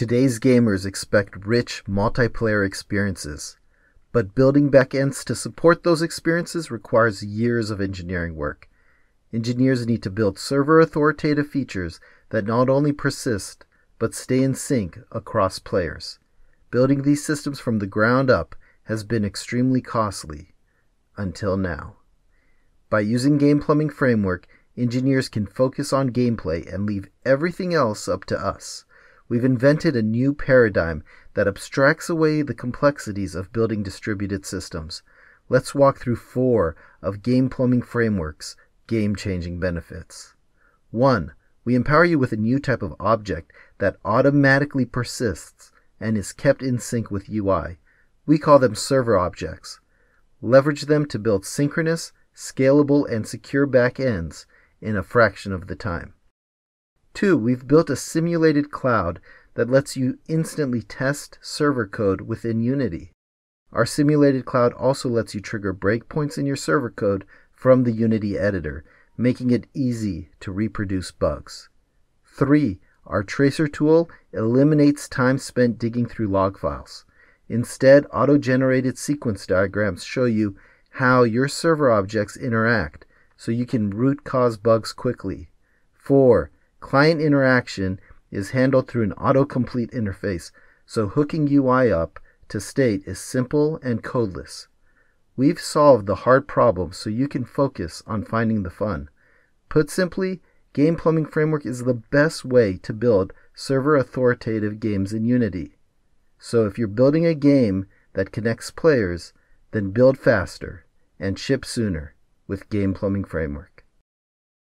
Today's gamers expect rich multiplayer experiences, but building backends to support those experiences requires years of engineering work. Engineers need to build server authoritative features that not only persist, but stay in sync across players. Building these systems from the ground up has been extremely costly until now. By using Game Plumbing Framework, engineers can focus on gameplay and leave everything else up to us. We've invented a new paradigm that abstracts away the complexities of building distributed systems. Let's walk through four of Game Plumbing Framework's game changing benefits. 1. We empower you with a new type of object that automatically persists and is kept in sync with UI. We call them server objects. Leverage them to build synchronous, scalable, and secure backends in a fraction of the time. Two, we've built a simulated cloud that lets you instantly test server code within Unity. Our simulated cloud also lets you trigger breakpoints in your server code from the Unity editor, making it easy to reproduce bugs. Three, our tracer tool eliminates time spent digging through log files. Instead, auto-generated sequence diagrams show you how your server objects interact so you can root cause bugs quickly. 4. Client interaction is handled through an autocomplete interface, so hooking UI up to state is simple and codeless. We've solved the hard problem so you can focus on finding the fun. Put simply, Game Plumbing Framework is the best way to build server authoritative games in Unity. So if you're building a game that connects players, then build faster and ship sooner with Game Plumbing Framework.